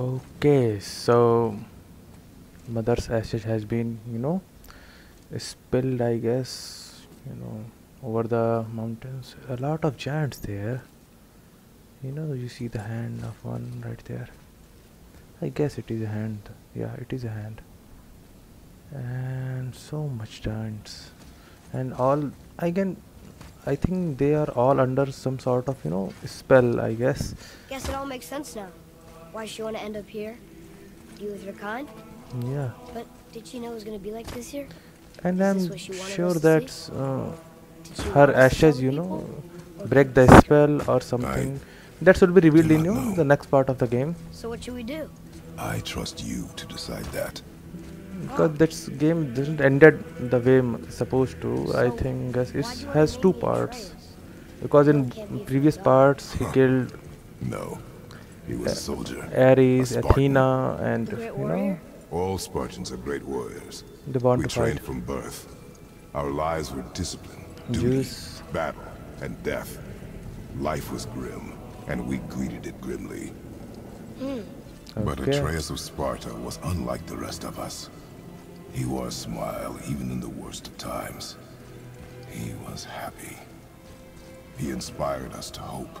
Okay, so mother's ashes has been, you know, spilled, I guess, you know, over the mountains. A lot of giants there. You know, you see the hand of one right there. I guess it is a hand. Yeah, it is a hand. And so much giants. And all, I can, I think they are all under some sort of, you know, spell, I guess. Guess it all makes sense now. Why she want to end up here? You with your kind? Yeah. But did she know it was going to be like this here? And Is I'm what she wanted sure that uh, her want us to tell ashes, you know, break the spell or something. That should be revealed in you know, know. the next part of the game. So what should we do? I trust you to decide that. Because this game didn't ended the way m- it's supposed to. I think guess it has two parts. Because in previous parts he killed No. He was a soldier. Ares, a Athena, and you know? All Spartans are great warriors. they we trained fight. from birth. Our lives were discipline, duty, Zeus. battle, and death. Life was grim, and we greeted it grimly. Hmm. But Okay. Atreus of Sparta was unlike the rest of us. He wore a smile even in the worst of times. He was happy. He inspired us to hope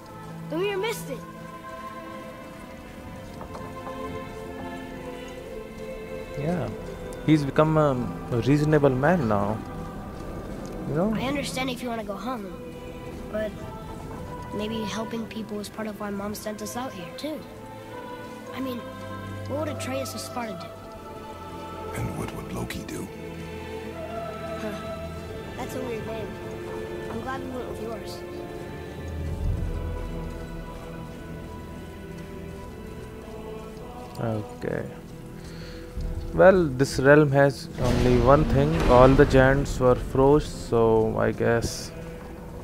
Mimir missed it. Yeah, he's become a reasonable man now. You know, I understand if you want to go home, but maybe helping people is part of why Mom sent us out here, too. I mean, what would Atreus of Sparta do? And what would Loki do? Huh. That's a weird name. I'm glad we went with yours. Okay. Well, this realm has only one thing. All the giants were froze, so I guess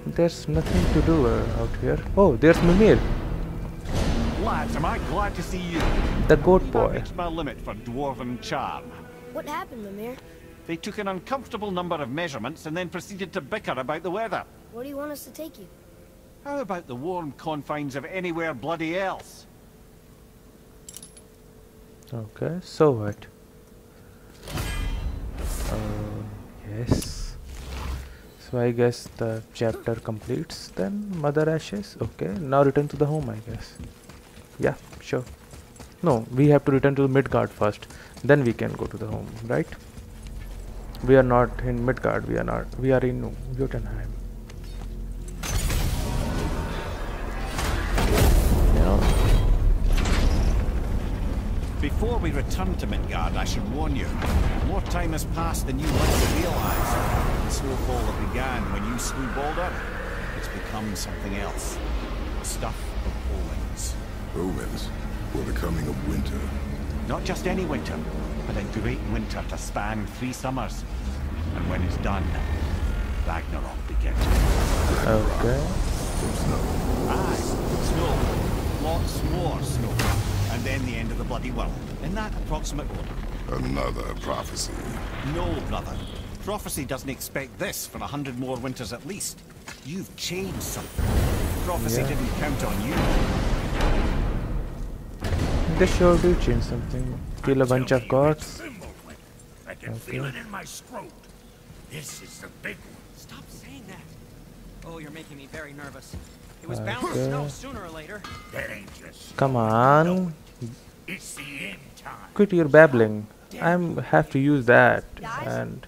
there's nothing to do uh, out here. Oh, there's Mimir, Lads, am I glad to see you. the goat That boy. reached my limit for dwarven charm. What happened, Mimir? They took an uncomfortable number of measurements and then proceeded to bicker about the weather. Where do you want us to take you? How about the warm confines of anywhere bloody else? Okay, so what? Uh, yes. So I guess the chapter completes then. Mother Ashes. Okay, now return to the home, I guess. Yeah, sure. No, we have to return to Midgard first. Then we can go to the home, right? We are not in Midgard. We are not. We are in Jotunheim. Before we return to Midgard, I should warn you, more time has passed than you like to realize. The snowfall that began when you slew Baldur, it's become something else. The stuff of omens. Omens For the coming of winter. Not just any winter, but a great winter to span three summers. And when it's done, Ragnarok begins. Okay. From snow. Aye, snow. Lots more snow. And then the end of the bloody world. In that approximate order. Another prophecy. No, brother. Prophecy doesn't expect this for a hundred more winters at least. You've changed something. Prophecy Yeah. didn't count on you. They sure do change something. Kill a bunch of gods. I can feel it in my scrot. This is the big one. Stop saying that. Oh, you're making me very nervous. It was bound to snow sooner or later. That ain't just. Come on. It's the end time. Quit your babbling. I'm have to use that. Guys? And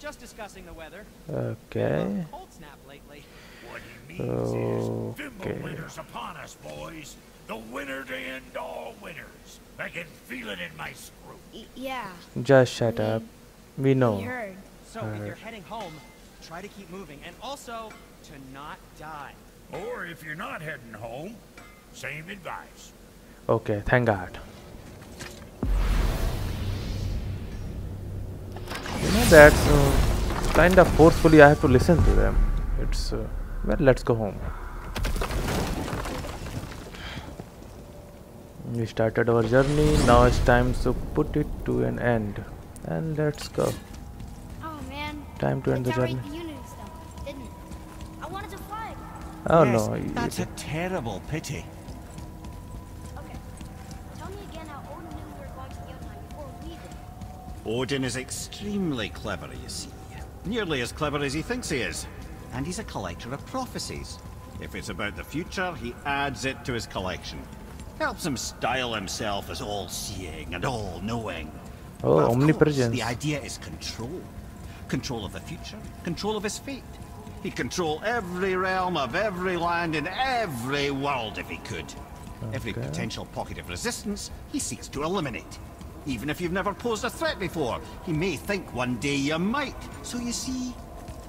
Just discussing the weather. okay. Cold snap lately. What he means is, Okay. Fimbulwinter's upon us, boys. The winter to end all winters. I can feel it in my scrot. Y- yeah, Just shut up. We we know. heard. So if you're uh, heading home, try to keep moving, and also to not die. Or if you're not heading home, same advice. Okay, thank God. You know that's uh, kind of forcefully I have to listen to them. It's uh, well, let's go home. We started our journey. Now it's time to put it to an end, and let's go. Oh man. Time to end the journey. read the Unity stuff, didn't it? I wanted to fly again. Oh Yes, no, That's a terrible pity. Okay. Again Odin knew we were going to Jotunheim before we did. Odin is extremely clever, you see. Nearly as clever as he thinks he is. And he's a collector of prophecies. If it's about the future, he adds it to his collection. Helps him style himself as all-seeing and all-knowing. Oh, But course, omnipresence. the idea is control. Control of the future, control of his fate. He'd control every realm of every land in every world if he could. Every potential pocket of resistance, he seeks to eliminate. Even if you've never posed a threat before, he may think one day you might. So you see,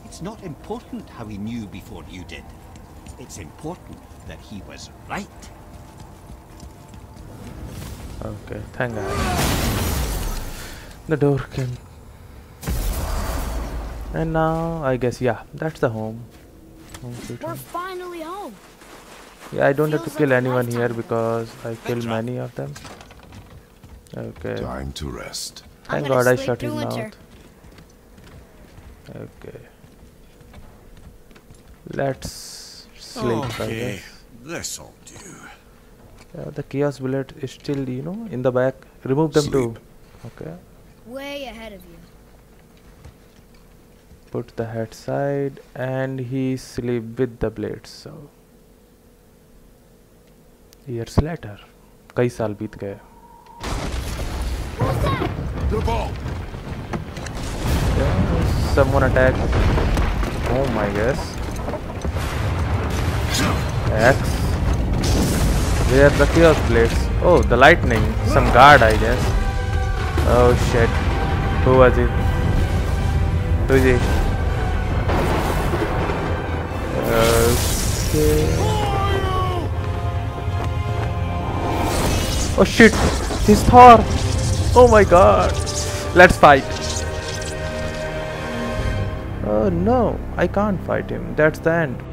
it's not important how he knew before you did. It's important that he was right. Okay, thank God. The door came. And now, I guess, yeah, that's the home. Home We're finally home. Yeah, I don't have to kill like anyone here lifetime ago. because I killed many of them. Okay. Time to rest. Thank God I sleep shut his winter. mouth. Okay. Let's sleep, I guess. this'll do. Yeah, the chaos bullet is still, you know, in the back. Remove them too. Okay. Way ahead of you Put the head side and he sleep with the blades. So years later, कई साल बीत गए. The ball! Yeah, someone attack. Oh my guess. X. Where the chaos blades? Oh, the lightning. Some guard, I guess. Oh shit. Who was it? Who is it? Okay. Oh shit! He's Thor! Oh my god! Let's fight! Oh no, I can't fight him. That's the end.